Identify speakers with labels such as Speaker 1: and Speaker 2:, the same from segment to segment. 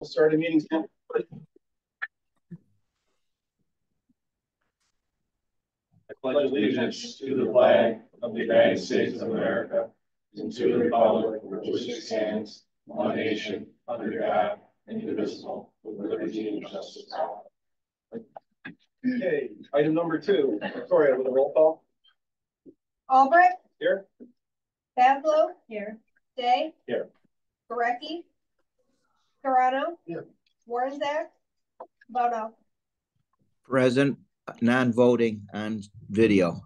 Speaker 1: We'll start a meeting.
Speaker 2: I pledge allegiance to the flag of the United States of America and to the republic for which it stands, one nation, under God, indivisible, with liberty and justice.
Speaker 1: Okay, item number two, Victoria with a roll call.
Speaker 3: Albrecht.
Speaker 1: Here.
Speaker 3: Pablo? Here. Day.
Speaker 1: Here.
Speaker 3: Gurecki. Toronto.
Speaker 1: Here.
Speaker 3: Warnzak. Bono.
Speaker 4: Present, non-voting on video.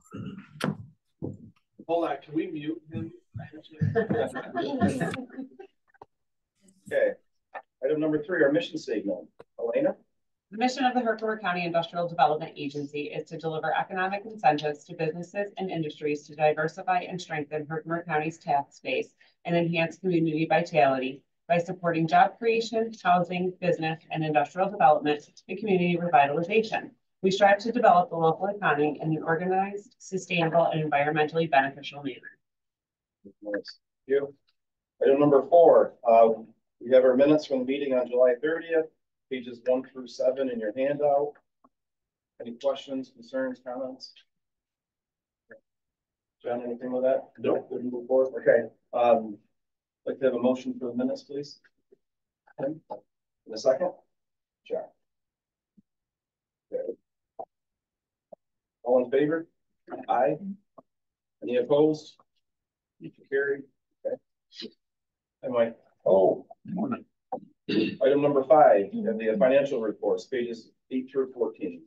Speaker 2: Hold on, can we mute him?
Speaker 1: Okay, item number three, our mission statement. Elena?
Speaker 5: The mission of the Herkimer County Industrial Development Agency is to deliver economic incentives to businesses and industries to diversify and strengthen Herkimer County's tax base and enhance community vitality by supporting job creation, housing, business, and industrial development and community revitalization. We strive to develop the local economy in an organized, sustainable, and environmentally beneficial manner.
Speaker 1: Thank You. Item number four, uh, we have our minutes from the meeting on July thirtieth, pages one through seven in your handout. Any questions, concerns, comments? John, anything with that?
Speaker 2: Nope.
Speaker 1: Move forward, okay, um, like to have a motion for the minutes, please? In a second? John. Okay. All in favor? Aye. Any opposed? Carried, okay. And Mike,
Speaker 2: Oh.
Speaker 1: item number five, you have the financial reports, pages eight through fourteen.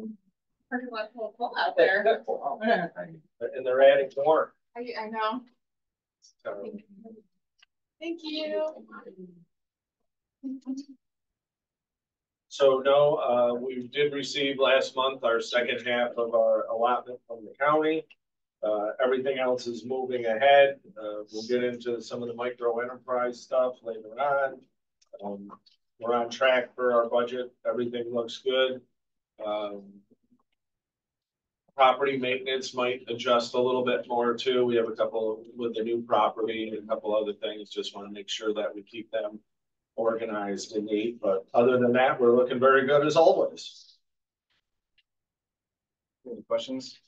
Speaker 1: John, anyone go for it?
Speaker 6: Pretty much full full out there.
Speaker 2: And they're adding more.
Speaker 6: I, I know. Thank you.
Speaker 2: So no, uh, we did receive last month our second half of our allotment from the county. Uh, everything else is moving ahead. Uh, we'll get into some of the micro enterprise stuff later on. Um, we're on track for our budget. Everything looks good. Um, property maintenance might adjust a little bit more too. We have a couple with the new property and a couple other things. Just want to make sure that we keep them organized and neat, but other than that, we're looking very good as always.
Speaker 1: Any questions?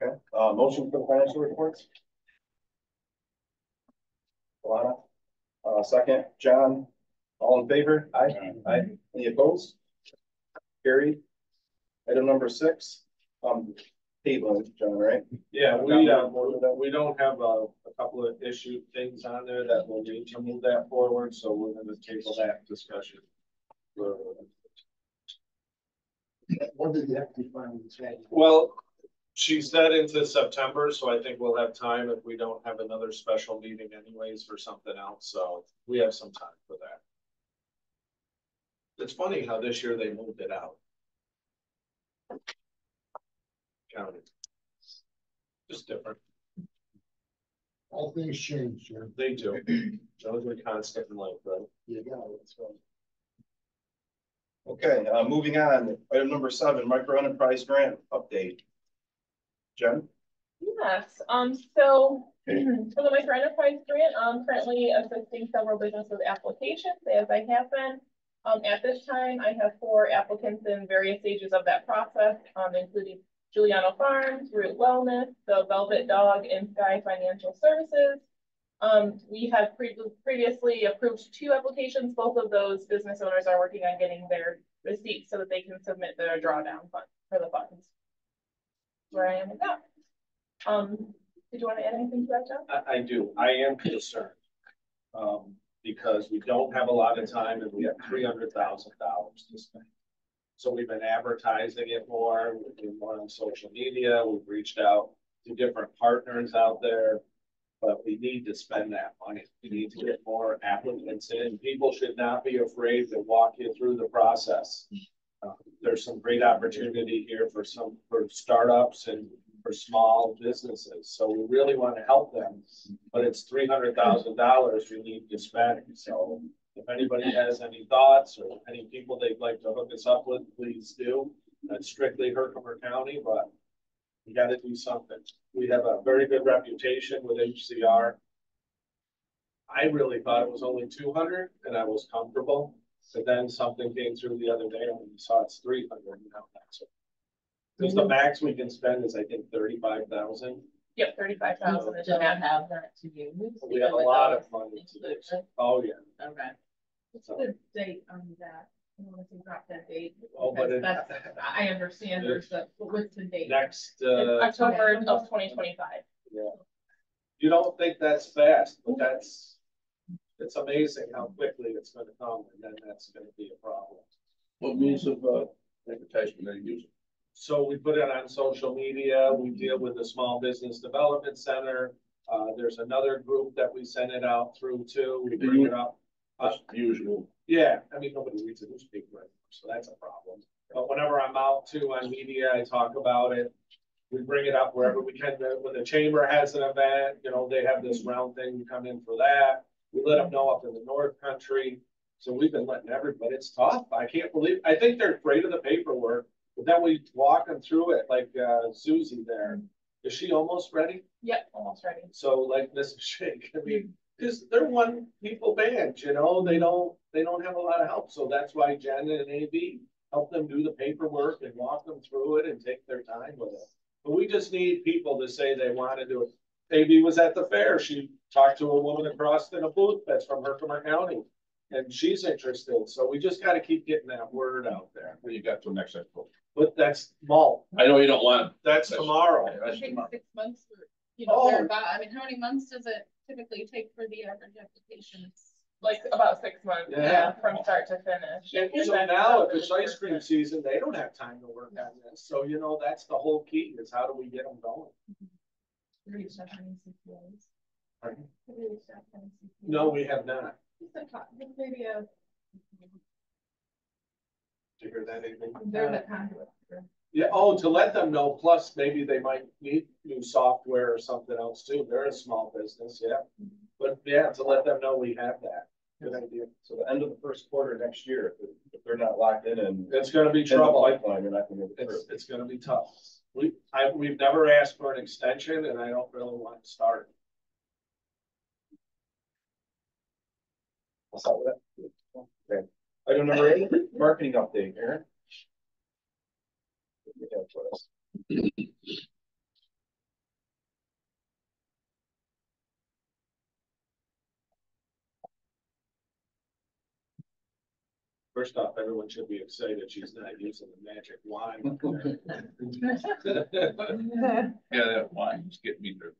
Speaker 1: Okay, uh, motion for the financial reports? Alana, uh, second, John, all in favor? Aye. Aye. Any opposed? Carried. Item number six, um, table, John, right?
Speaker 2: Yeah, we, uh, we don't have a, a couple of issue things on there that will need to move that forward, so we're gonna table that discussion.
Speaker 7: When did the equity fund say?
Speaker 2: Well, she said into September, so I think we'll have time if we don't have another special meeting anyways for something else, so we have some time for that. It's funny how this year they moved it out. County. Just different,
Speaker 7: All things change, Jim.
Speaker 2: they do, those are constant in life, right?
Speaker 7: You got that's right.
Speaker 1: Okay, uh, moving on, item number seven, micro enterprise grant update. Jen?
Speaker 6: Yes, um, so for the micro enterprise grant, I'm currently assisting several businesses with applications as I have been. Um, at this time, I have four applicants in various stages of that process, um, including Giuliano Farms, Root Wellness, the Velvet Dog, and Sky Financial Services. Um, we have pre previously approved two applications. Both of those business owners are working on getting their receipts so that they can submit their drawdown fund for the funds. Where I am with that. Um, did you want to add anything to that, John?
Speaker 2: I, I do, I am concerned. Um, because we don't have a lot of time and we have three hundred thousand dollars to spend. So we've been advertising it more, we've been more on social media, we've reached out to different partners out there. But we need to spend that money, we need to get more applicants in, people should not be afraid to walk you through the process. Uh, There's some great opportunity here for some, for startups and for small businesses, so we really want to help them. But it's three hundred thousand dollars we need to spend, so if anybody has any thoughts or any people they'd like to hook us up with, please do. That's strictly Herkimer County, but We gotta do something. We have a very good reputation with HCR. I really thought it was only two hundred and I was comfortable, but then something came through the other day and we saw it's three hundred now. that's it. Cause the max we can spend is, I think, thirty-five thousand.
Speaker 6: Yep, thirty-five thousand is the
Speaker 8: Don't
Speaker 6: max.
Speaker 8: have that to use.
Speaker 2: We have a lot of money to do. Oh, yeah.
Speaker 8: Okay.
Speaker 6: What's the date on that? I want to drop that date.
Speaker 2: Oh, but
Speaker 6: because
Speaker 2: it-
Speaker 6: that's- I understand there's the, but what's the date?
Speaker 2: Next, uh,
Speaker 6: October of twenty twenty-five.
Speaker 2: yeah. You don't think that's fast, but that's, it's amazing how quickly it's gonna come and then that's gonna be a problem.
Speaker 9: What means of, uh, advertisement are you using?
Speaker 2: So we put it on social media, we deal with the Small Business Development Center. Uh, there's another group that we send it out through too, we bring it up. Uh,
Speaker 9: usual.
Speaker 2: yeah, I mean, nobody reads a newspaper, anymore, so that's a problem. But whenever I'm out too on media, I talk about it. We bring it up wherever we can, when the chamber has an event, you know, they have this round thing, we come in for that. We let them know up in the North Country, so we've been letting everybody, it's tough, I can't believe, I think they're afraid of the paperwork. But then we walk them through it, like, uh, Susie there, is she almost ready?
Speaker 6: Yep, almost ready.
Speaker 2: So like Mrs. Shake, I mean, because they're one people band, you know, they don't, they don't have a lot of help, so that's why Jen and AB help them do the paperwork and walk them through it and take their time with it. But we just need people to say they want to do it. AB was at the fair, she talked to a woman across in a booth that's from Herkimer County. And she's interested, so we just gotta keep getting that word out there.
Speaker 9: What you got till next Expo?
Speaker 2: But that's malt,
Speaker 9: I know you don't want.
Speaker 2: that's tomorrow.
Speaker 9: That's
Speaker 8: I
Speaker 9: tomorrow.
Speaker 8: six months, or, you know,
Speaker 2: Oh.
Speaker 8: thereabout. I mean, how many months does it typically take for the average application?
Speaker 6: Like about six months,
Speaker 2: Yeah.
Speaker 6: yeah, from start to finish.
Speaker 2: And so now, if it's ice cream season, they don't have time to work on this, so you know, that's the whole key, is how do we get them going?
Speaker 6: Do you have any CPAs?
Speaker 2: Pardon?
Speaker 6: Do you have any CPAs?
Speaker 2: No, we have not.
Speaker 6: Just a co- just Maybe a,
Speaker 2: Did you hear that, Amy?
Speaker 6: they're the conduit.
Speaker 2: Yeah, oh, to let them know, plus maybe they might need new software or something else too, they're a small business, yeah. But yeah, to let them know we have that, good idea.
Speaker 1: So the end of the first quarter next year, if, if they're not locked in and.
Speaker 2: It's gonna be
Speaker 1: in the
Speaker 2: trouble,
Speaker 1: Pipeline, you're not gonna get through.
Speaker 2: it's, it's gonna be tough. We, I, we've never asked for an extension and I don't really want to start.
Speaker 1: What's up with that? Okay. Item number eight, marketing update, Aaron. What do you have for us?
Speaker 2: First off, everyone should be excited she's not using the magic wine.
Speaker 9: Yeah, that wine's getting me nervous.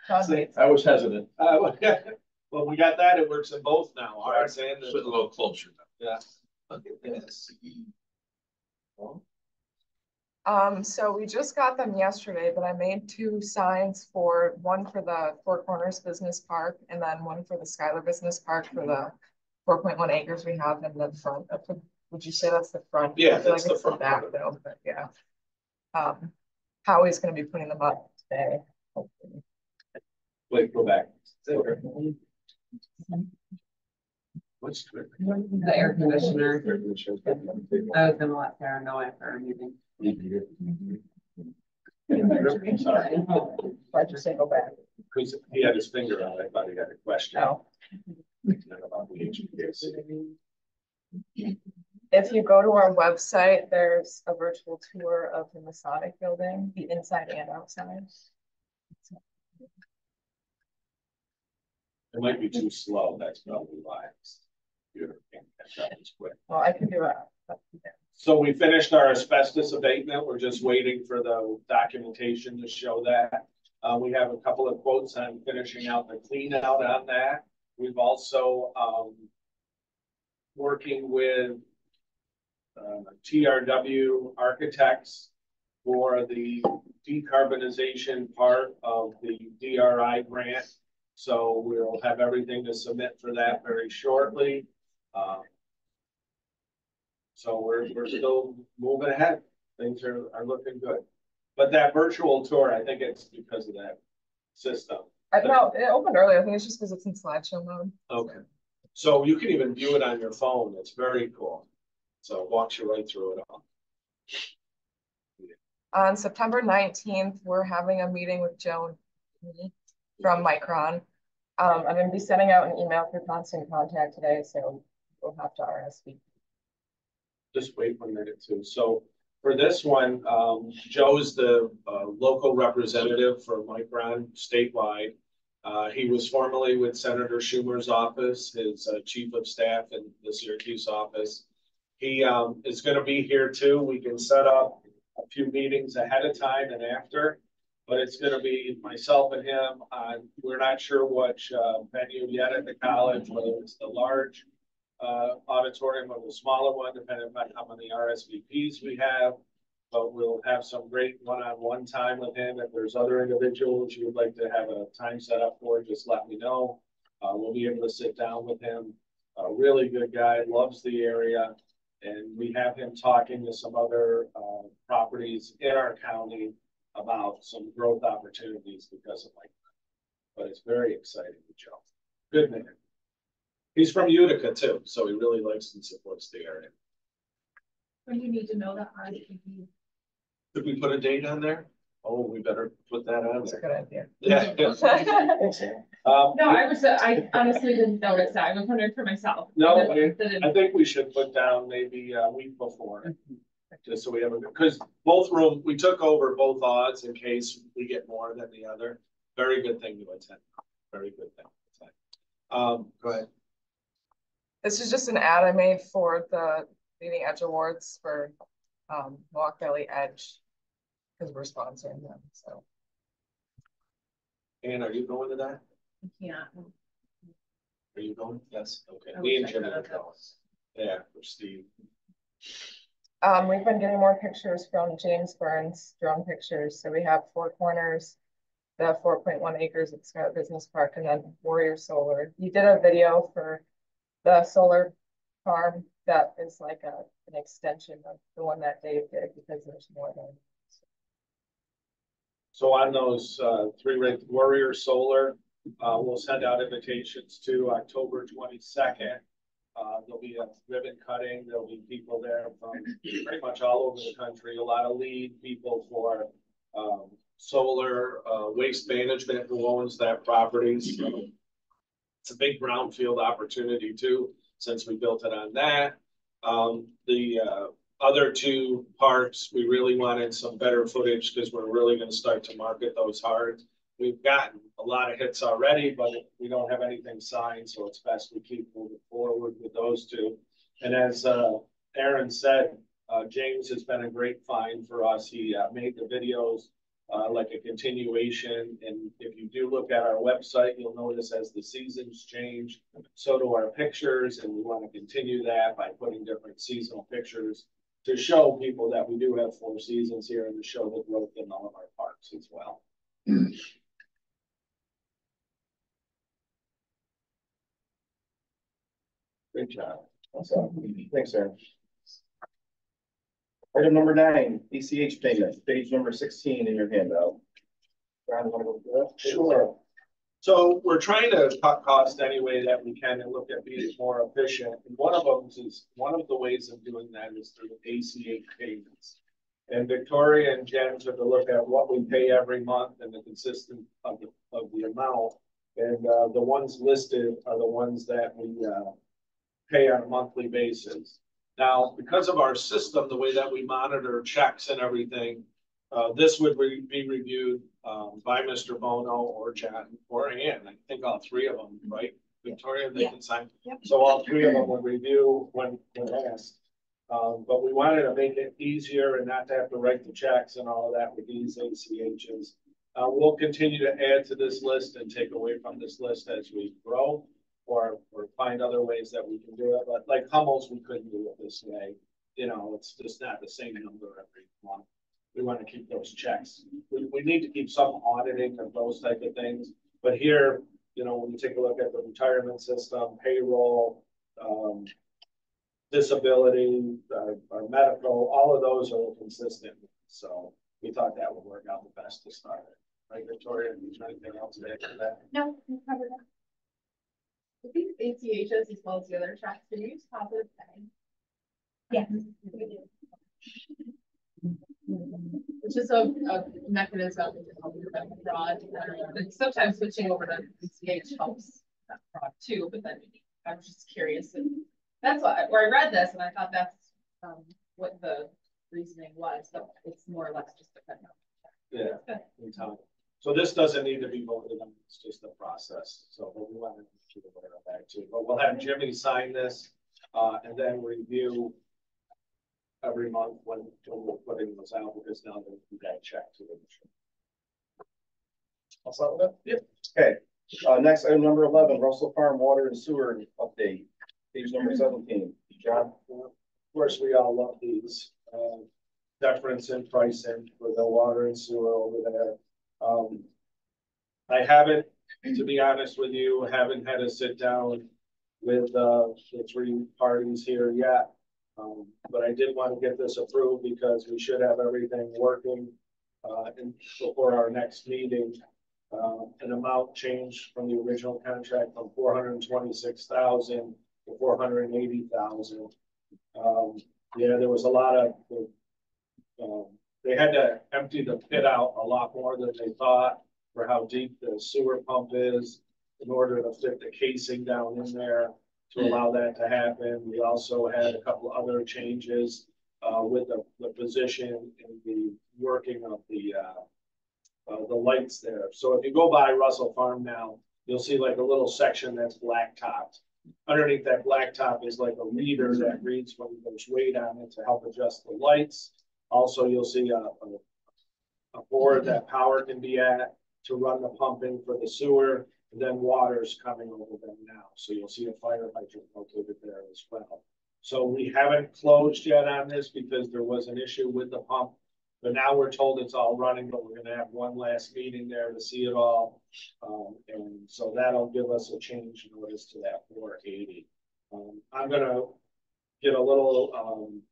Speaker 9: I was hesitant.
Speaker 2: uh, Well, we got that, it works in both now, ours and
Speaker 9: Sit a little closer.
Speaker 2: yeah.
Speaker 9: Look at this.
Speaker 10: Um, so we just got them yesterday, but I made two signs for, one for the Four Corners Business Park and then one for the Schuyler Business Park for the four point one acres we have in the front of the, would you say that's the front?
Speaker 2: Yeah,
Speaker 10: I feel
Speaker 2: that's
Speaker 10: like
Speaker 2: the
Speaker 10: it's
Speaker 2: front.
Speaker 10: Back though, but yeah. Um, Howie's gonna be putting them up today. hopefully.
Speaker 2: Wait, go back.
Speaker 5: What's the air conditioner? I was gonna let Sarah know after our meeting.
Speaker 10: Why'd you say go back?
Speaker 2: Cause he had his finger on it, I thought he had a question.
Speaker 10: Oh.
Speaker 2: About the HVAC.
Speaker 10: If you go to our website, there's a virtual tour of the Masonic building, the inside and outside.
Speaker 2: It might be too slow, that's probably why. Computer can't catch up as quick.
Speaker 10: Well, I can do it.
Speaker 2: So we finished our asbestos abatement, we're just waiting for the documentation to show that. Uh, we have a couple of quotes on finishing out the clean out on that. We've also, um, working with uh, TRW Architects for the decarbonization part of the DRI grant. So we'll have everything to submit for that very shortly. Um, so we're, we're still moving ahead. Things are, are looking good. But that virtual tour, I think it's because of that system.
Speaker 10: I know, it opened early. I think it's just because it's in slideshow mode.
Speaker 2: Okay. So you can even view it on your phone. It's very cool. So it walks you right through it all.
Speaker 10: On September nineteenth, we're having a meeting with Joan from Micron. Um, I'm gonna be sending out an email for constant contact today, so we'll have to RSVP.
Speaker 2: just wait one minute too. So for this one, um, Joe's the, uh, local representative for Micron statewide. Uh, he was formerly with Senator Schumer's office, his, uh, chief of staff in the Syracuse office. He, um, is gonna be here too. We can set up a few meetings ahead of time and after. But it's gonna be myself and him, uh, we're not sure which, uh, venue yet at the college, whether it's the large uh, auditorium or the smaller one, depending on how many RSVPs we have. But we'll have some great one-on-one time with him. If there's other individuals you would like to have a time set up for, just let me know. Uh, we'll be able to sit down with him. A really good guy, loves the area. And we have him talking to some other, uh, properties in our county about some growth opportunities because of like. But it's very exciting to Joe. Good man. He's from Utica too, so he really likes and supports the area.
Speaker 8: When you need to know that RSVP.
Speaker 2: Did we put a date on there? Oh, we better put that on
Speaker 10: That's a good idea.
Speaker 2: Yeah. Um,
Speaker 6: No, I was, I honestly didn't notice that. I was wondering for myself.
Speaker 2: No,
Speaker 6: That-
Speaker 2: it-
Speaker 6: that it-
Speaker 2: I think we should put down maybe a week before. Just so we have a, because both room, we took over both odds in case we get more than the other. Very good thing to attend. Very good thing to attend. Um, go ahead.
Speaker 10: This is just an ad I made for the Leading Edge Awards for um Mohawk Valley Edge. Because we're sponsoring them, so.
Speaker 2: Ann, are you going to that?
Speaker 8: Yeah.
Speaker 2: Are you going? Yes, okay.
Speaker 8: I
Speaker 2: Me and
Speaker 8: wish
Speaker 2: Jim are
Speaker 8: have
Speaker 2: going. Yeah, for Steve.
Speaker 10: Um, we've been getting more pictures from James Burns, drone pictures, so we have Four Corners. The four point one acres at Schuyler Business Park and then Warrior Solar. You did a video for the solar farm that is like a, an extension of the one that Dave did because there's more than.
Speaker 2: So on those uh three Warrior Solar, uh we'll send out invitations to October twenty-second. Uh, there'll be a ribbon cutting, there'll be people there from pretty much all over the country, a lot of lead people for um solar uh waste management who owns that property. So It's a big brownfield opportunity too, since we built it on that. Um, the uh other two parks, we really wanted some better footage because we're really gonna start to market those hard. We've gotten a lot of hits already, but we don't have anything signed, so it's best we keep moving forward with those two. And as uh Aaron said, uh James has been a great find for us. He uh made the videos uh like a continuation, and if you do look at our website, you'll notice as the seasons change, so do our pictures, and we want to continue that by putting different seasonal pictures to show people that we do have four seasons here and to show the growth in all of our parks as well.
Speaker 1: Great job. Awesome. Thanks, Aaron. Item number nine, ACH payment, page number sixteen in your handout. Ron, you wanna go through that?
Speaker 2: Sure. So we're trying to cut costs any way that we can and look at being more efficient. And one of them is, one of the ways of doing that is through ACH payments. And Victoria and Jen took a look at what we pay every month and the consistent of the, of the amount. And, uh, the ones listed are the ones that we, uh, pay on a monthly basis. Now, because of our system, the way that we monitor checks and everything, uh, this would re- be reviewed, um, by Mr. Bono or John or Ann. I think all three of them, right? Victoria, they
Speaker 3: Yeah.
Speaker 2: can sign.
Speaker 3: Yep.
Speaker 2: So all three of them would review when, when asked. Um, but we wanted to make it easier and not to have to write the checks and all of that with these ACHs. Uh, we'll continue to add to this list and take away from this list as we grow. Or, or find other ways that we can do it, but like Hummels, we couldn't do it this way. You know, it's just not the same number every month. We want to keep those checks. We, we need to keep some auditing of those type of things. But here, you know, when you take a look at the retirement system, payroll, um. Disability, uh, our medical, all of those are consistent. So we thought that would work out the best to start it. Right, Victoria, anything else to add to that?
Speaker 8: No, we covered. With these ACHs as well as the other checks, do you use positive pay?
Speaker 3: Yes.
Speaker 8: Which is a, a mechanism to help prevent fraud. And sometimes switching over to ACH helps that fraud too, but then I was just curious. And that's why, where I read this and I thought that's, um, what the reasoning was, but it's more or less just a kind of.
Speaker 2: Yeah, in time. So this doesn't need to be voted on, it's just a process, so but we want to keep aware of that too. But we'll have Jimmy sign this, uh, and then review every month when, when we're putting this out, because now they we got check to the
Speaker 1: I'll start with it? Yep. Okay, uh, next item number eleven, Russell Farm Water and Sewer update, page number seventeen. John?
Speaker 2: Of course, we all love these, um, deference and pricing for the water and sewer over there. Um, I haven't, to be honest with you, haven't had a sit down with, uh, the three parties here yet. Um, but I did want to get this approved because we should have everything working, uh, before our next meeting. Uh, an amount changed from the original contract from four hundred and twenty-six thousand to four hundred and eighty thousand. Um, yeah, there was a lot of, um, they had to empty the pit out a lot more than they thought for how deep the sewer pump is in order to fit the casing down in there to allow that to happen. We also had a couple other changes uh, with the, the position and the working of the, uh, uh, the lights there. So if you go by Russell Farm now, you'll see like a little section that's black topped. Underneath that blacktop is like a reader that reads when there's weight on it to help adjust the lights. Also, you'll see a, a, a board that power can be at to run the pumping for the sewer. And then water's coming over them now. So you'll see a fire hydrant located there as well. So we haven't closed yet on this because there was an issue with the pump. But now we're told it's all running, but we're gonna have one last meeting there to see it all. Um, and so that'll give us a change notice to that four eighty. Um, I'm gonna get a little, um,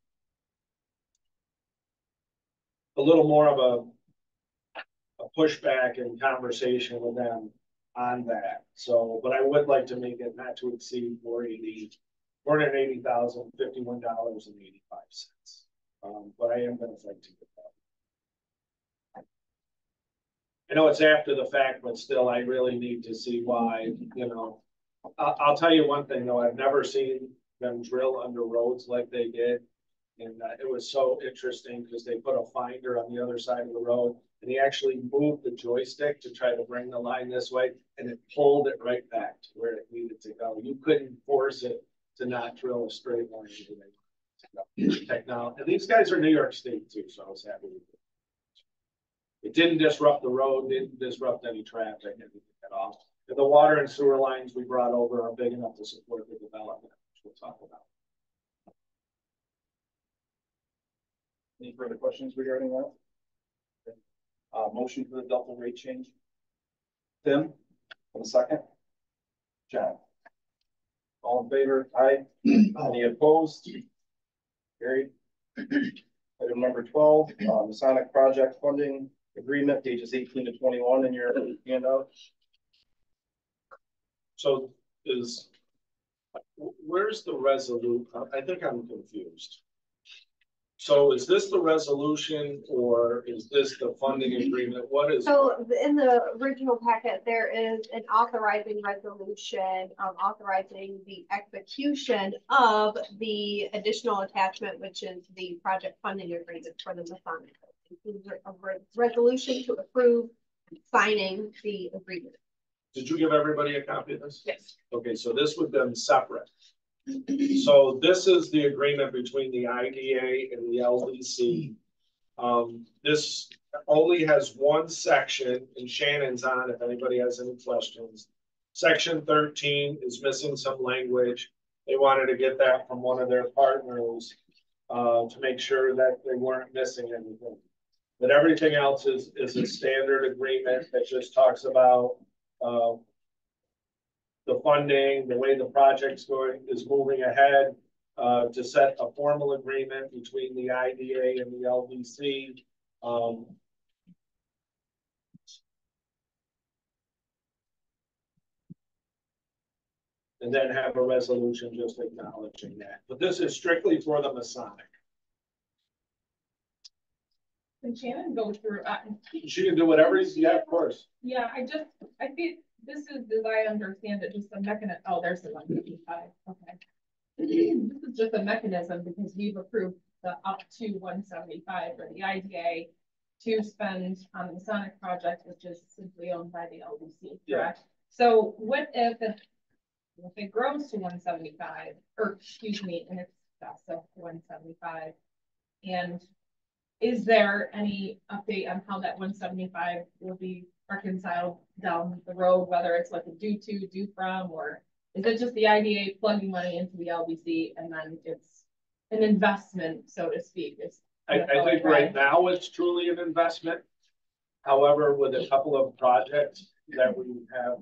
Speaker 2: a little more of a pushback and conversation with them on that. So, but I would like to make it not to exceed four eighty, four hundred eighty thousand, fifty-one dollars and eighty-five cents. Um, but I am gonna fight to get that. I know it's after the fact, but still, I really need to see why, you know. I, I'll tell you one thing though, I've never seen them drill under roads like they did. And uh, it was so interesting because they put a finder on the other side of the road and he actually moved the joystick to try to bring the line this way and it pulled it right back to where it needed to go. You couldn't force it to not drill a straight line. Technology, and these guys are New York State too, so I was happy with it. It didn't disrupt the road, didn't disrupt any traffic, at all. And the water and sewer lines we brought over are big enough to support the development, which we'll talk about.
Speaker 1: Any further questions regarding that? Uh, motion for the Delta rate change? Tim, for the second? John? All in favor? Aye. Any opposed? Carried. Item number twelve, uh, Masonic Project Funding Agreement, pages eighteen to twenty-one in your handout.
Speaker 2: So is, where's the resolute? I think I'm confused. So is this the resolution or is this the funding agreement? What is?
Speaker 3: So in the original packet, there is an authorizing resolution, um, authorizing the execution of the additional attachment, which is the project funding agreement for the Masonic. A resolution to approve signing the agreement.
Speaker 2: Did you give everybody a copy of this?
Speaker 8: Yes.
Speaker 2: Okay, so this would be separate. So this is the agreement between the IDA and the LDC. Um, this only has one section and Shannon's on if anybody has any questions. Section thirteen is missing some language. They wanted to get that from one of their partners uh, to make sure that they weren't missing anything. But everything else is, is a standard agreement that just talks about uh, the funding, the way the project's going, is moving ahead, uh, to set a formal agreement between the IDA and the LDC. Um, and then have a resolution just acknowledging that. But this is strictly for the Masonic.
Speaker 8: Can Shannon go through, uh,
Speaker 2: She can do whatever, yeah, of course.
Speaker 8: yeah, I just, I think this is, as I understand it, just a mechanism, oh, there's the one fifty-five, okay. This is just a mechanism because we've approved the up to one seventy-five for the IDA to spend on the Masonic project, which is simply owned by the LDC,
Speaker 2: Yeah.
Speaker 8: correct? So what if it, if it grows to one seventy-five, or excuse me, in excess of one seventy-five? And is there any update on how that one seventy-five will be reconciled down the road, whether it's like a due to, due from, or is it just the IDA plugging money into the LDC and then it's an investment, so to speak? It's
Speaker 2: I, I think right now it's truly an investment. However, with a couple of projects that we have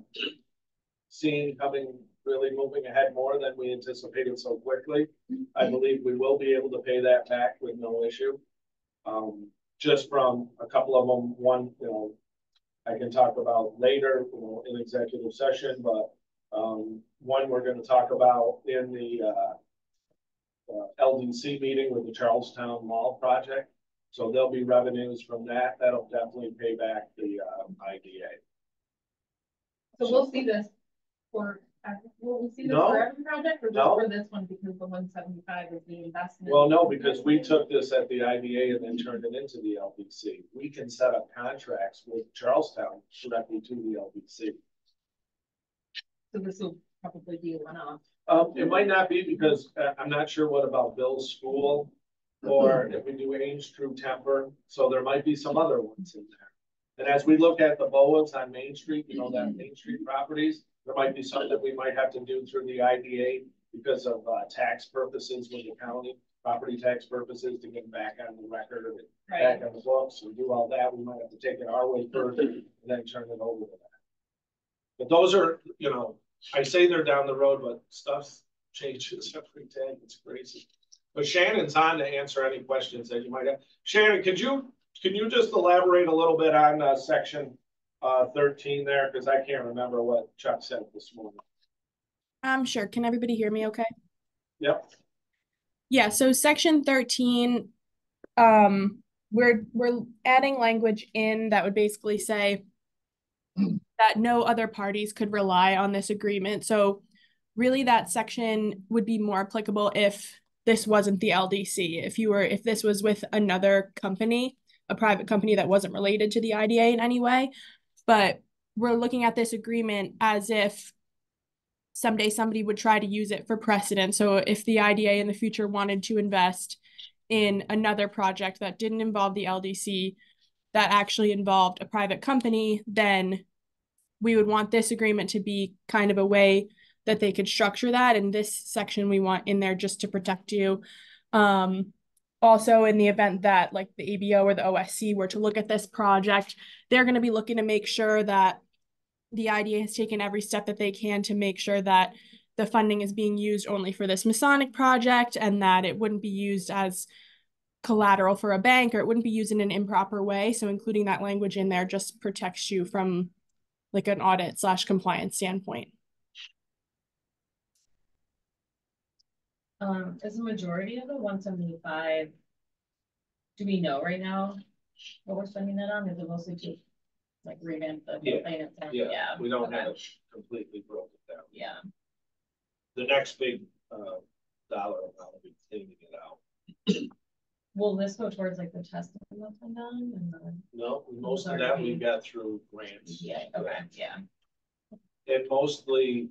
Speaker 2: seen coming, really moving ahead more than we anticipated so quickly, I believe we will be able to pay that back with no issue. Um, just from a couple of them, one, you know, I can talk about later, in executive session, but um, one we're gonna talk about in the, uh, uh, LDC meeting with the Charlestown Mall project. So there'll be revenues from that. That'll definitely pay back the, um, IDA.
Speaker 8: So we'll see this for, will we see this
Speaker 2: No.
Speaker 8: for every project or just
Speaker 2: No.
Speaker 8: for this one because the one seventy-five is the investment?
Speaker 2: Well, no, because we took this at the IDA and then turned it into the LDC. We can set up contracts with Charlestown directly to the LDC.
Speaker 8: So this will probably be a one-off.
Speaker 2: Um, it might not be because uh, I'm not sure what about Bill's school or if we do Ames True Temper. So there might be some other ones in there. And as we look at the BOAs on Main Street, you know, that Main Street properties, there might be something that we might have to do through the IDA because of uh, tax purposes with the county, property tax purposes to get back on the record and back on the books and do all that. We might have to take it our way first and then turn it over to that. But those are, you know, I say they're down the road, but stuff changes every day. It's crazy. But Shannon's on to answer any questions that you might have. Shannon, could you, can you just elaborate a little bit on uh, section uh, thirteen there? Because I can't remember what Chuck said this morning.
Speaker 11: I'm sure. Can everybody hear me okay?
Speaker 2: Yep.
Speaker 11: Yeah, so section thirteen, um, we're, we're adding language in that would basically say that no other parties could rely on this agreement. So really that section would be more applicable if this wasn't the LDC. If you were, if this was with another company, a private company that wasn't related to the IDA in any way. But we're looking at this agreement as if someday somebody would try to use it for precedent. So if the IDA in the future wanted to invest in another project that didn't involve the LDC, that actually involved a private company, then we would want this agreement to be kind of a way that they could structure that. And this section we want in there just to protect you. Um, also, in the event that like the ABO or the OSC were to look at this project, they're going to be looking to make sure that the IDA has taken every step that they can to make sure that the funding is being used only for this Masonic project and that it wouldn't be used as collateral for a bank or it wouldn't be used in an improper way. So including that language in there just protects you from like an audit slash compliance standpoint.
Speaker 12: Um, is the majority of the one seventy-five? Do we know right now what we're spending that on? Is it mostly to like revamp the
Speaker 2: Yeah,
Speaker 12: finance? center?
Speaker 2: Yeah, we don't
Speaker 12: okay.
Speaker 2: have it completely broken down.
Speaker 12: Yeah,
Speaker 2: The next big uh, dollar amount will be cleaning it out.
Speaker 12: will this go towards like the testing that's been done and the?
Speaker 2: No, most of that we got through grants.
Speaker 12: Yeah, okay, yeah.
Speaker 2: And mostly,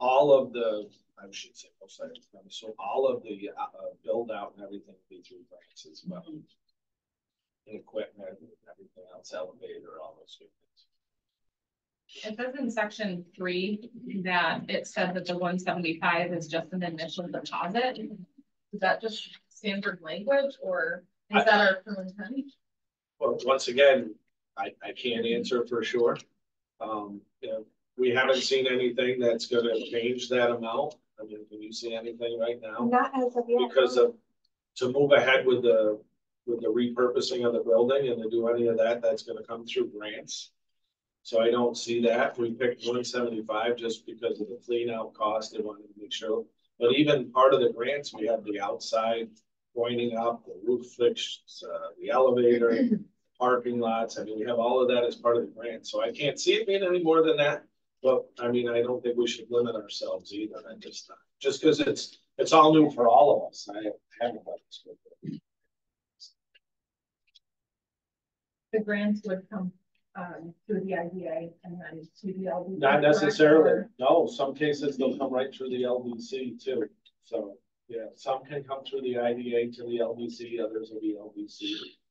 Speaker 2: all of the, I should say most of it, so all of the uh, uh, build out and everything will be through grants as well. And equipment, and everything else, elevator, all those good things.
Speaker 8: It says in section three that it said that the one seventy-five is just an initial deposit. Is that just standard language or is that our true intent?
Speaker 2: Well, once again, I, I can't answer for sure. Um, you know, we haven't seen anything that's gonna change that amount. I mean, can you see anything right now?
Speaker 3: Not as of yet.
Speaker 2: Because of, to move ahead with the, with the repurposing of the building and to do any of that, that's gonna come through grants. So I don't see that. We picked one seventy-five just because of the clean out cost. They wanted to make sure. But even part of the grants, we have the outside pointing up, the roof fixed, uh, the elevator, parking lots. I mean, we have all of that as part of the grant, so I can't see it being any more than that. But I mean, I don't think we should limit ourselves either at this time, just because it's, it's all new for all of us. I haven't done this before.
Speaker 8: The grants would come, um, through the IDA and then to the LD.
Speaker 2: Not necessarily, no, some cases they'll come right through the LDC too, so, yeah, some can come through the IDA to the LDC, others will be LDC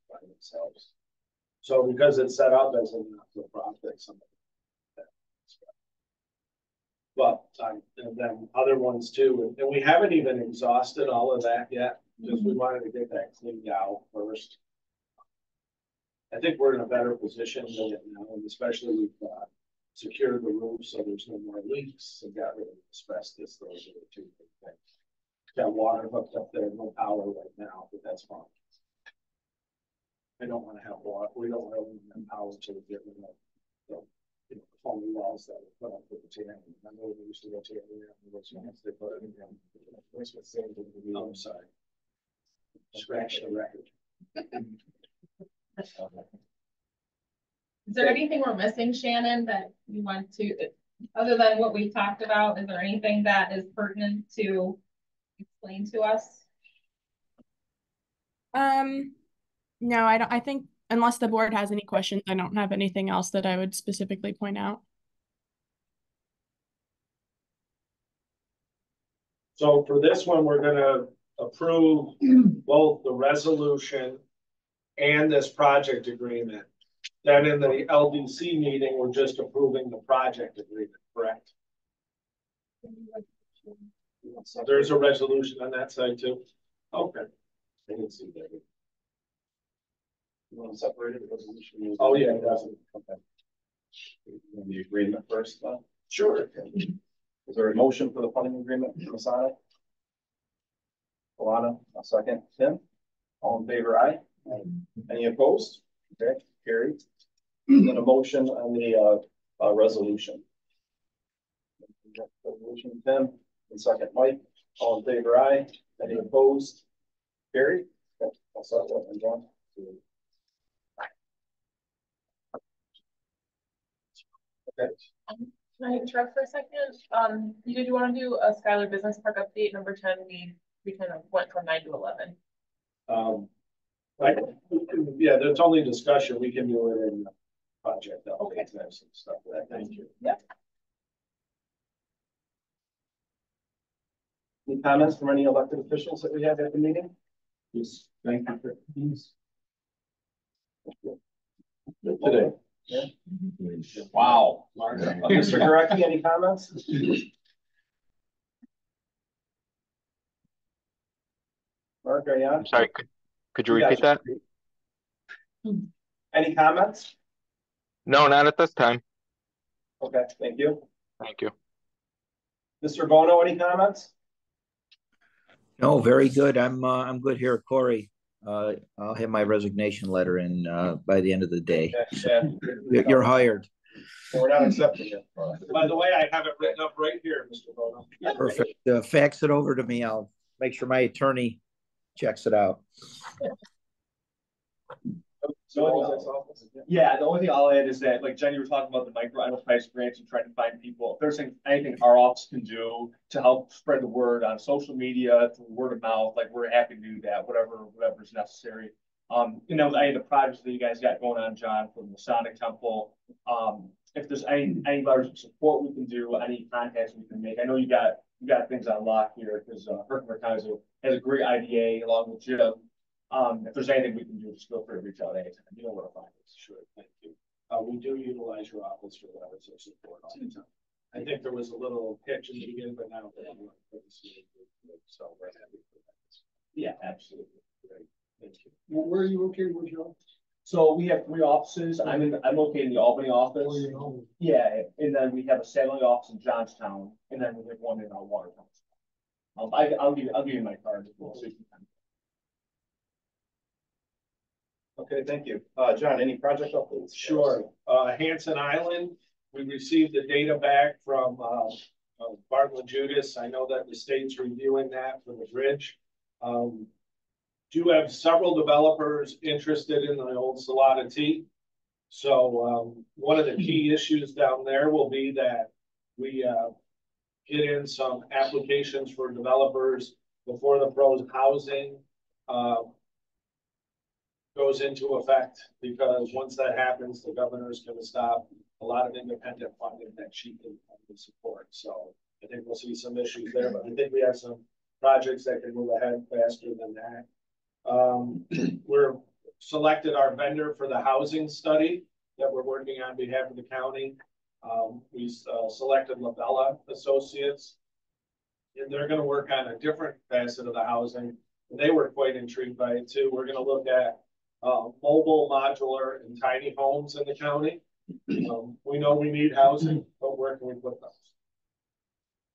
Speaker 2: by themselves. So because it's set up as a not-for-profit, some. But, um, and then other ones too, and we haven't even exhausted all of that yet, because we wanted to get that cleaned out first. I think we're in a better position than it now, and especially we've, uh, secured the roof, so there's no more leaks, and got rid of asbestos, those are the two big things. Got water hooked up there, no power right now, but that's fine. I don't wanna have water, we don't have power to get rid of, the, you know, the foamy walls that were put up with the tan. I know they used to go to, which ones they put in, and what's what thing did we, I'm sorry. Scratch the record.
Speaker 8: Is there anything we're missing, Shannon, that you want to, other than what we talked about, is there anything that is pertinent to explain to us?
Speaker 11: Um, no, I don't, I think unless the board has any questions, I don't have anything else that I would specifically point out.
Speaker 2: So for this one, we're gonna approve both the resolution and this project agreement. Then in the LDC meeting, we're just approving the project agreement, correct? So there's a resolution on that side too? Okay. I didn't see that.
Speaker 1: You want to separate it, the resolution?
Speaker 2: Oh, yeah, definitely.
Speaker 1: Okay. And The agreement first, then?
Speaker 2: Sure.
Speaker 1: Is there a motion for the funding agreement, Masonic? Alana, a second, Tim, all in favor, aye? Any opposed? Okay, carried. And Then a motion on the, uh, uh, resolution. Resolution, Tim, and second, Mike, all in favor, aye? Any opposed? Carried. Okay, I'll start that one, John. Okay,
Speaker 6: Can I interrupt for a second? Um, you did you want to do a Schuyler Business Park update number ten? We, we kind of went from nine to eleven.
Speaker 2: Um, like, yeah, there's only discussion, we can do it in the project, okay, and some stuff, for that, thank you.
Speaker 6: Yep.
Speaker 1: Any comments from any elected officials that we have at the meeting? Yes, thank you for these. Today. Yeah.
Speaker 9: Wow.
Speaker 1: Mr. Gurecki, any comments? Mark, are you on?
Speaker 13: I'm sorry, could, could you
Speaker 1: We got
Speaker 13: repeat that?
Speaker 1: Any comments?
Speaker 13: No, not at this time.
Speaker 1: Okay, thank you.
Speaker 13: Thank you.
Speaker 1: Mr. Bono, any comments?
Speaker 4: No, very good. I'm, uh, I'm good here, Corey. Uh, I'll have my resignation letter in, uh, by the end of the day.
Speaker 1: Yeah,
Speaker 4: You're you're hired.
Speaker 1: We're not accepting it.
Speaker 2: By the way, I have it written up right here, Mr. Bono.
Speaker 4: Perfect. Uh, fax it over to me. I'll make sure my attorney checks it out.
Speaker 14: Yeah, the only thing I'll add is that, like Jenny, you were talking about the micro enterprise grants and trying to find people. If there's anything our office can do to help spread the word on social media, through word of mouth, like we're happy to do that, whatever, whatever is necessary. Um, you know, any of the projects that you guys got going on, John, from the Masonic Temple, um, if there's any, any letters of support we can do, any contacts we can make. I know you got, you got things on lock here, because, uh, Herkimer County has a, has a great IDA along with Jim. Um, if there's anything we can do, just feel free to reach out anytime. You know where to find us.
Speaker 2: Sure, thank you. Uh, we do utilize your office for letters of support all the time. I think there was a little hitch in the beginning, but now. they're doing it pretty smoothly, So we're happy for that.
Speaker 14: Yeah, absolutely.
Speaker 2: Great, thank you.
Speaker 7: Well, Where are you located, with your?
Speaker 14: So we have three offices. I'm in, I'm located in the Albany office.
Speaker 7: Oh, you know,
Speaker 14: Yeah, and then we have a satellite office in Johnstown, and then we have one in our Watertown. Um, I, I'll give, you- I'll give you my card. as well, so you can-
Speaker 1: Okay, thank you. Uh, John, any project updates?
Speaker 2: Sure, uh, Hanson Island, we received the data back from, uh, uh, Bartlett Judas. I know that the state's reviewing that for the bridge. Um, do have several developers interested in the old Salada T. So, um, one of the key issues down there will be that we, uh, get in some applications for developers before the pros housing, uh, goes into effect, because once that happens, the governor is gonna stop a lot of independent funding that she can, support, so I think we'll see some issues there, but I think we have some projects that can move ahead faster than that. Um, we're selected our vendor for the housing study that we're working on behalf of the county. Um, we, uh, selected LaBella Associates. And they're gonna work on a different facet of the housing. They were quite intrigued by it too. We're gonna look at, uh, mobile, modular and tiny homes in the county. Um, we know we need housing, but where can we put those?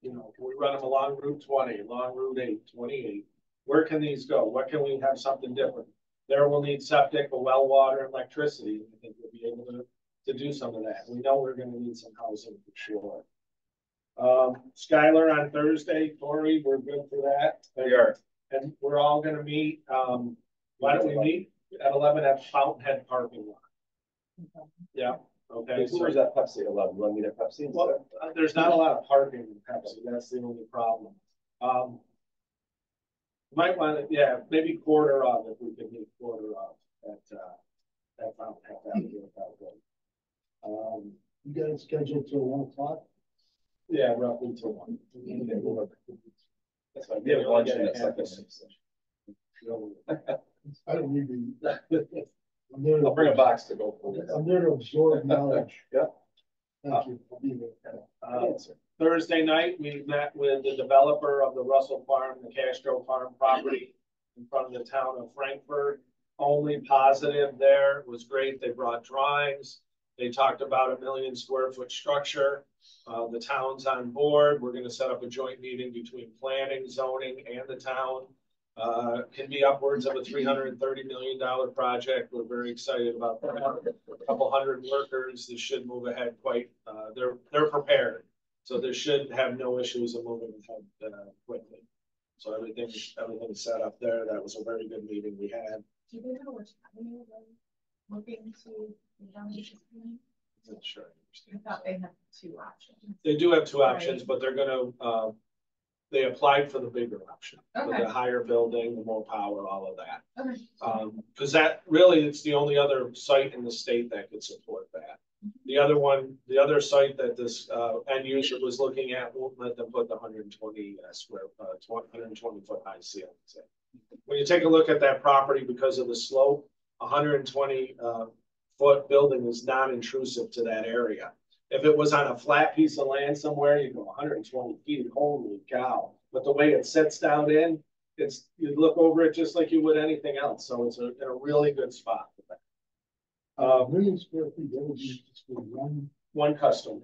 Speaker 2: You know, can we run them along Route twenty, along Route 8, 28? Where can these go? What can we have something different? There we'll need septic, a well water, electricity. I think we'll be able to, to do some of that. We know we're gonna need some housing for sure. Um, Schuyler on Thursday, Tori, we're good for that.
Speaker 1: We are.
Speaker 2: And we're all gonna meet, um, why don't we meet at eleven at Fountainhead Parking Lot? Yeah, okay. so-
Speaker 1: Where's that Pepsi eleven? You want me to Pepsi instead?
Speaker 2: well, uh, there's not a lot of parking in Pepsi, that's the only problem. Um. Might want to, yeah, maybe quarter of, if we can meet quarter of at, uh, that fountain, have that would work out good. Um,
Speaker 7: You got it scheduled till one o'clock?
Speaker 2: yeah, roughly to one.
Speaker 1: That's fine. We have lunch in a second.
Speaker 7: I don't need to. I'm there to-
Speaker 1: I'll bring a box to go. for
Speaker 7: I'm there to absorb knowledge.
Speaker 1: Yeah.
Speaker 7: Thank you. I'll be there.
Speaker 2: Uh, Thursday night, we met with the developer of the Russell Farm, the Castro Farm property in front of the town of Frankfort. Only positive there was great. They brought drawings. They talked about a million square foot structure. Uh, the town's on board. We're gonna set up a joint meeting between planning, zoning and the town. Uh, can be upwards of a three hundred and thirty million dollar project. We're very excited about that. A Couple hundred workers. This should move ahead quite, uh, they're, they're prepared. So there should have no issues of moving ahead, uh, quickly. So everything, everything's set up there. That was a very good meeting we had.
Speaker 12: Do they know which avenue they're looking to?
Speaker 2: Not sure I
Speaker 12: I thought they had two options.
Speaker 2: They do have two options, but they're gonna, uh, they applied for the bigger option.
Speaker 12: Okay.
Speaker 2: the higher building, the more power, all of that.
Speaker 12: Okay.
Speaker 2: Um, that really, it's the only other site in the state that could support that. The other one, the other site that this, uh, end user was looking at won't let them put the hundred and twenty uh, square, uh, hundred and twenty foot high ceilings. in. When you take a look at that property because of the slope, hundred and twenty, uh, foot building is non-intrusive to that area. If it was on a flat piece of land somewhere, you go hundred and twenty feet, holy cow. But the way it sits down in, it's, you look over it just like you would anything else, so it's a, in a really good spot. for that.
Speaker 7: Uh, million square feet, that would be just for one,
Speaker 2: one customer,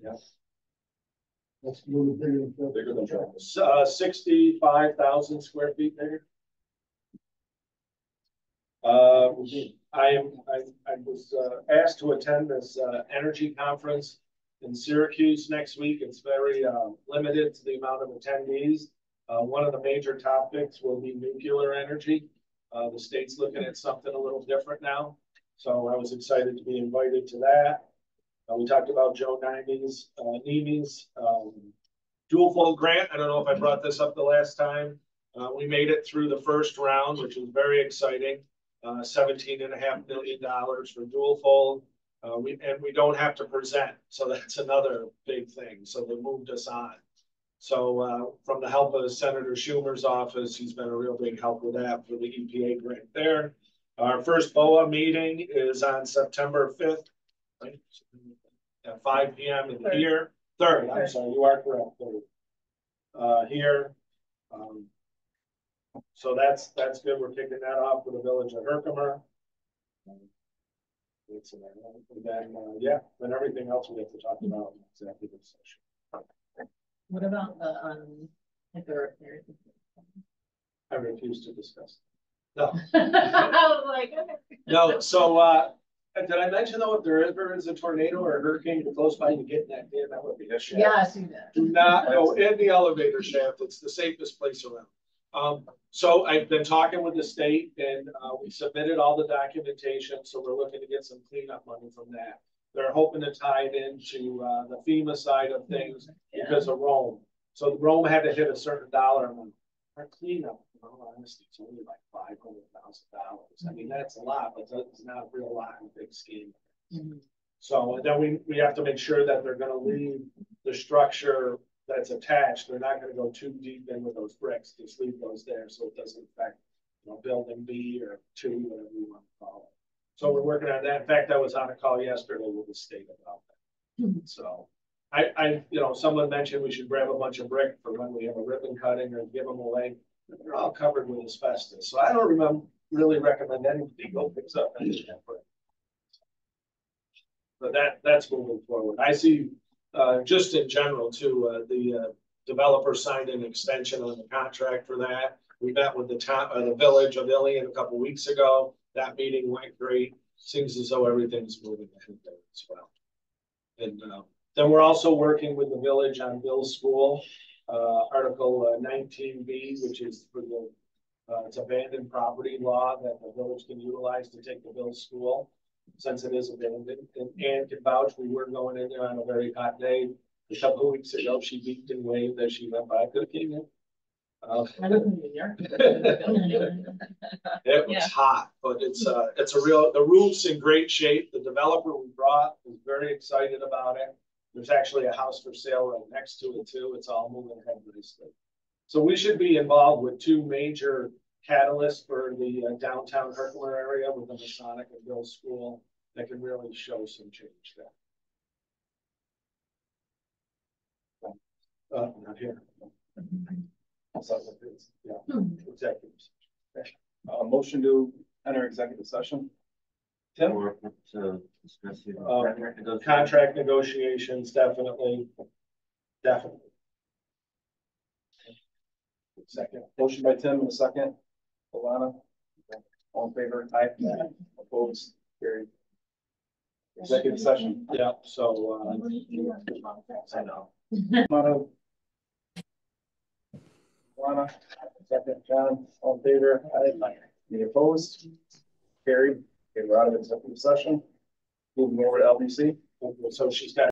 Speaker 2: yeah,
Speaker 7: that's a little bigger than.
Speaker 1: Bigger than Trump.
Speaker 2: Uh, sixty-five thousand square feet bigger. Uh, I I, I was, uh, asked to attend this, uh, energy conference in Syracuse next week. It's very, uh, limited to the amount of attendees. Uh, one of the major topics will be nuclear energy. Uh, the state's looking at something a little different now. So I was excited to be invited to that. Uh, we talked about Joe Nimes, uh, um, dual fold grant. I don't know if I brought this up the last time. We made it through the first round, which was very exciting. Uh, seventeen and a half million dollars for dual fold. Uh, we, and we don't have to present. So that's another big thing. So they moved us on. So, uh, from the help of Senator Schumer's office, he's been a real big help with that for the EPA grant there. Our first BOA meeting is on September fifth. right? At five P M in here, third, I'm sorry, you are correct, third. Uh, here, um. So that's, that's good, we're kicking that off with the village of Herkimer. And then, uh, yeah, then everything else we have to talk about in executive session.
Speaker 12: What about the, um, if there are,
Speaker 2: I refuse to discuss. No,
Speaker 12: I was like, okay.
Speaker 2: no, so, uh, did I mention though, if there ever is a tornado or a hurricane close by, you get in that, Dan, that would be a shame.
Speaker 12: Yeah, I see that.
Speaker 2: Do not go in the elevator shaft. It's the safest place around. Um, so I've been talking with the state and, uh, we submitted all the documentation, so we're looking to get some cleanup money from that. They're hoping to tie it into, uh, the FEMA side of things because of Rome. So Rome had to hit a certain dollar amount. Our cleanup, in all honesty, it's only like five hundred thousand dollars. I mean, that's a lot, but it's not a real lot in the big scheme. So then we, we have to make sure that they're gonna leave the structure that's attached. They're not gonna go too deep in with those bricks, just leave those there so it doesn't affect, you know, building B or two, whatever you want to call it. So we're working on that. In fact, I was on a call yesterday with the state about that. Mm-hmm. So I, I, you know, someone mentioned we should grab a bunch of brick for when we have a ribbon cutting or give them away. They're all covered with asbestos, so I don't remember, really recommend anybody go fix up any of that brick. But that, that's moving forward. I see, uh, just in general too, uh, the, uh, developer signed an extension on the contract for that. We met with the town, uh, the village of Ilion a couple weeks ago. That meeting went great. Seems as though everything's moving ahead there as well. And, uh, then we're also working with the village on Bill's School, Article nineteen B, which is for the, it's abandoned property law that the village can utilize to take the Bill's School. Since it is abandoned, and Ann can vouch, we were going in there on a very hot day. A couple of weeks ago, she beeped and waved as she went by, could have came in. Uh,
Speaker 12: I live in New York.
Speaker 2: It was
Speaker 12: Yeah.
Speaker 2: hot, but it's, uh, it's a real, the roof's in great shape. The developer we brought is very excited about it. There's actually a house for sale right next to it too. It's all moving ahead nicely. So we should be involved with two major catalysts for the uh, downtown Herkimer area with the Masonic and Bill School that can really show some change there. Uh, not here. Yeah, executives.
Speaker 1: Uh, motion to enter executive session. Tim?
Speaker 9: To discuss the
Speaker 2: Um,
Speaker 9: contract negotiation.
Speaker 2: Contract negotiations, definitely. Definitely.
Speaker 1: Second. Motion by Tim and a second. Alana. All in favor? Aye. Opposed? Carried. Executive session.
Speaker 2: Yeah, so, uh, I know.
Speaker 1: Alana. Alana, second, John, all in favor? Aye. Any opposed? Carried. Okay, we're out of executive session. Moving over to LDC.
Speaker 2: So she's got